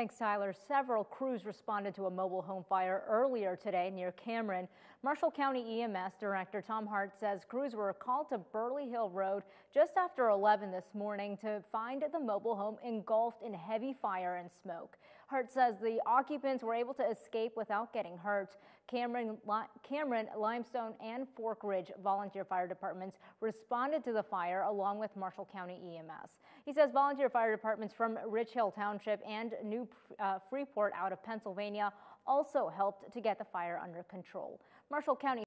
Thanks, Tyler. Several crews responded to a mobile home fire earlier today near Cameron. Marshall County EMS Director Tom Hart says crews were called to Burley Hill Road just after 11 this morning to find the mobile home engulfed in heavy fire and smoke. Hart says the occupants were able to escape without getting hurt. Cameron, Cameron, Limestone, and Fork Ridge volunteer fire departments responded to the fire along with Marshall County EMS. He says volunteer fire departments from Rich Hill Township and New uh, Freeport out of Pennsylvania also helped to get the fire under control. Marshall County